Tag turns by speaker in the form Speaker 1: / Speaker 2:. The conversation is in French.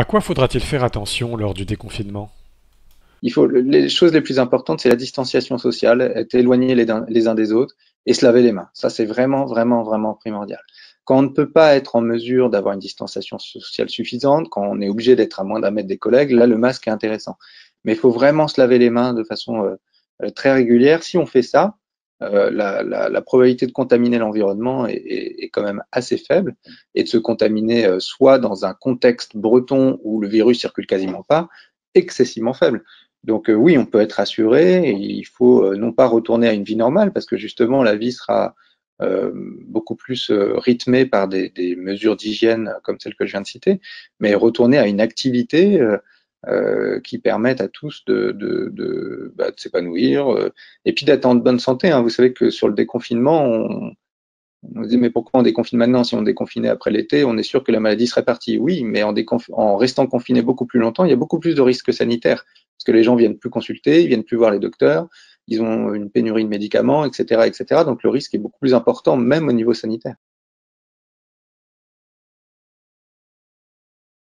Speaker 1: À quoi faudra-t-il faire attention lors du déconfinement?
Speaker 2: Il faut, les choses les plus importantes, c'est la distanciation sociale, être éloigné les, uns des autres et se laver les mains. Ça, c'est vraiment, vraiment, vraiment primordial. Quand on ne peut pas être en mesure d'avoir une distanciation sociale suffisante, quand on est obligé d'être à moins d'un mètre des collègues, là, le masque est intéressant. Mais il faut vraiment se laver les mains de façon euh, euh, très régulière. Si on fait ça, euh, la, la, la, probabilité de contaminer l'environnement est, est, est, quand même assez faible et de se contaminer euh, soit dans un contexte breton où le virus circule quasiment pas, excessivement faible. Donc euh, oui, on peut être rassuré et il faut euh, non pas retourner à une vie normale parce que justement la vie sera euh, beaucoup plus rythmée par des, des mesures d'hygiène comme celles que je viens de citer, mais retourner à une activité euh, qui permettent à tous de, de, de, bah, de s'épanouir euh, et puis d'être en bonne santé. Hein. Vous savez que sur le déconfinement, on, on dit mais pourquoi on déconfine maintenant Si on déconfinait après l'été, on est sûr que la maladie serait partie. Oui, mais en, en restant confiné beaucoup plus longtemps, il y a beaucoup plus de risques sanitaires parce que les gens viennent plus consulter, ils viennent plus voir les docteurs, ils ont une pénurie de médicaments, etc., etc. Donc le risque est beaucoup plus important, même au niveau sanitaire.